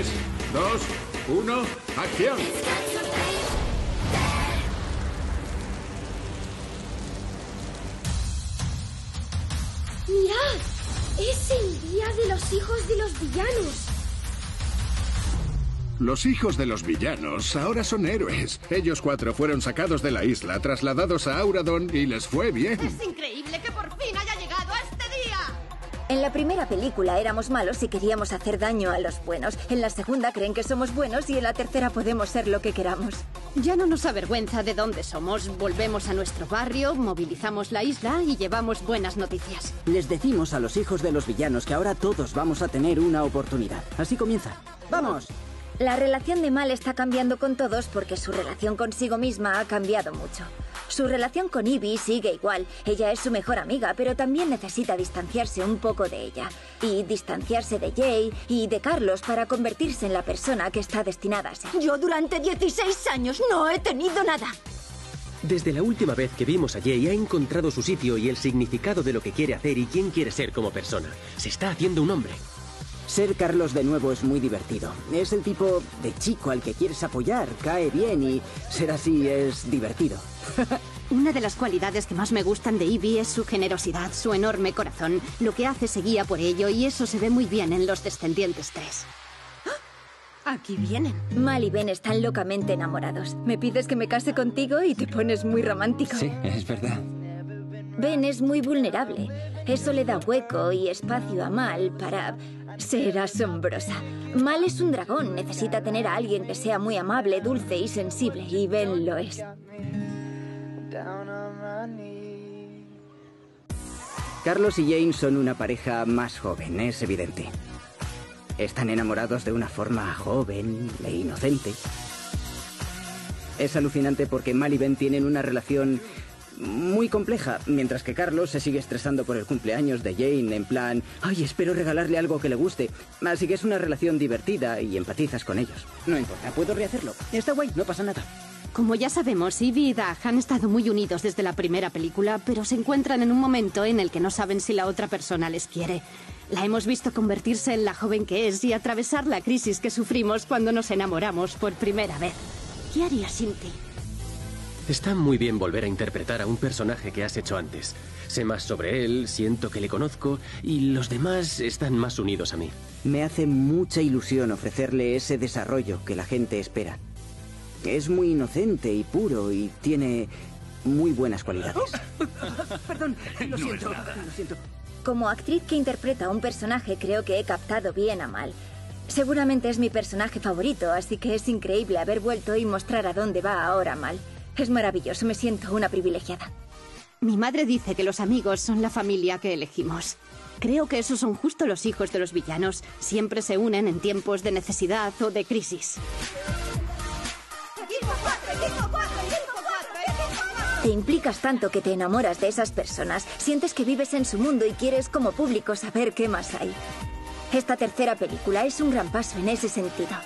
3, 2, 1, acción. ¡Mirad! ¡Es el día de los hijos de los villanos! Los hijos de los villanos ahora son héroes. Ellos cuatro fueron sacados de la isla, trasladados a Auradon y les fue bien. Es increíble que por En la primera película éramos malos y queríamos hacer daño a los buenos. En la segunda creen que somos buenos y en la tercera podemos ser lo que queramos. Ya no nos avergüenza de dónde somos. Volvemos a nuestro barrio, movilizamos la isla y llevamos buenas noticias. Les decimos a los hijos de los villanos que ahora todos vamos a tener una oportunidad. Así comienza. ¡Vamos! La relación de Mal está cambiando con todos porque su relación consigo misma ha cambiado mucho. Su relación con Ivy sigue igual. Ella es su mejor amiga, pero también necesita distanciarse un poco de ella. Y distanciarse de Jay y de Carlos para convertirse en la persona que está destinada a ser. Yo durante 16 años no he tenido nada. Desde la última vez que vimos a Jay ha encontrado su sitio y el significado de lo que quiere hacer y quién quiere ser como persona. Se está haciendo un hombre. Ser Carlos de nuevo es muy divertido. Es el tipo de chico al que quieres apoyar, cae bien y ser así es divertido. Una de las cualidades que más me gustan de Ivy es su generosidad, su enorme corazón. Lo que hace se guía por ello y eso se ve muy bien en Los Descendientes 3. Aquí vienen. Mal y Ben están locamente enamorados. Me pides que me case contigo y te pones muy romántico. Sí, es verdad. Ben es muy vulnerable. Eso le da hueco y espacio a Mal para ser asombrosa. Mal es un dragón. Necesita tener a alguien que sea muy amable, dulce y sensible. Y Ben lo es. Carlos y Jane son una pareja más joven, es evidente. Están enamorados de una forma joven e inocente. Es alucinante porque Mal y Ben tienen una relación muy compleja, mientras que Carlos se sigue estresando por el cumpleaños de Jane en plan, ay, espero regalarle algo que le guste. Así que es una relación divertida y empatizas con ellos. No importa, puedo rehacerlo. Está guay, no pasa nada. Como ya sabemos, Ivy y Dag han estado muy unidos desde la primera película, pero se encuentran en un momento en el que no saben si la otra persona les quiere. La hemos visto convertirse en la joven que es y atravesar la crisis que sufrimos cuando nos enamoramos por primera vez. ¿Qué harías sin ti? Está muy bien volver a interpretar a un personaje que has hecho antes. Sé más sobre él, siento que le conozco y los demás están más unidos a mí. Me hace mucha ilusión ofrecerle ese desarrollo que la gente espera. Es muy inocente y puro y tiene muy buenas cualidades. Perdón, lo siento, lo siento. Como actriz que interpreta a un personaje, creo que he captado bien a Mal. Seguramente es mi personaje favorito, así que es increíble haber vuelto y mostrar a dónde va ahora Mal. Es maravilloso, me siento una privilegiada. Mi madre dice que los amigos son la familia que elegimos. Creo que esos son justo los hijos de los villanos. Siempre se unen en tiempos de necesidad o de crisis. Equipo 4, equipo 4, equipo 4, equipo 4. Te implicas tanto que te enamoras de esas personas, sientes que vives en su mundo y quieres como público saber qué más hay. Esta tercera película es un gran paso en ese sentido.